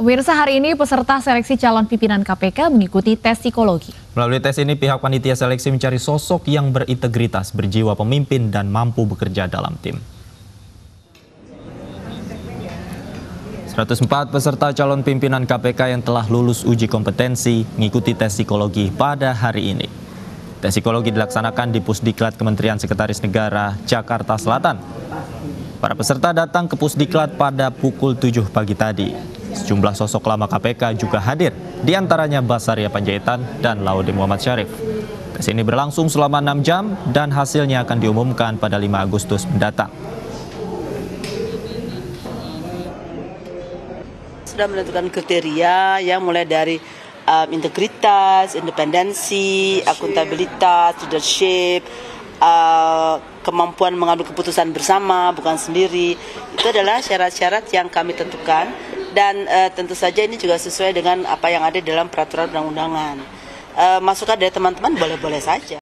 Pemirsa hari ini peserta seleksi calon pimpinan KPK mengikuti tes psikologi. Melalui tes ini pihak panitia seleksi mencari sosok yang berintegritas, berjiwa pemimpin dan mampu bekerja dalam tim. 104 peserta calon pimpinan KPK yang telah lulus uji kompetensi mengikuti tes psikologi pada hari ini. Tes psikologi dilaksanakan di Pusdiklat Kementerian Sekretaris Negara, Jakarta Selatan. Para peserta datang ke Pusdiklat pada pukul 7 pagi tadi. Sejumlah sosok lama KPK juga hadir, di antaranya Basaria Panjaitan dan Laude Muhammad Syarif. Tes ini berlangsung selama 6 jam dan hasilnya akan diumumkan pada 5 Agustus mendatang. Sudah menentukan kriteria yang mulai dari um, integritas, independensi, akuntabilitas, leadership, uh, kemampuan mengambil keputusan bersama, bukan sendiri. Itu adalah syarat-syarat yang kami tentukan dan uh, tentu saja ini juga sesuai dengan apa yang ada dalam peraturan undang-undangan. Uh, masukan dari teman-teman boleh-boleh saja.